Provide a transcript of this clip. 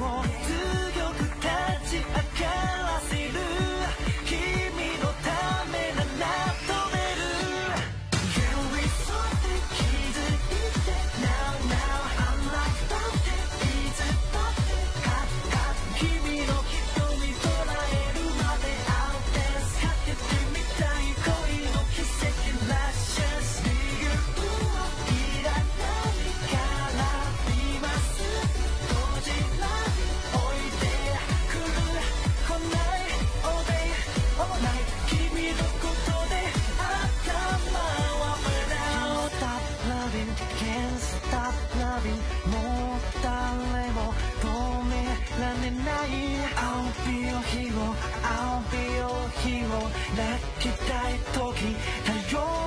我。自日を泣きたい時だよ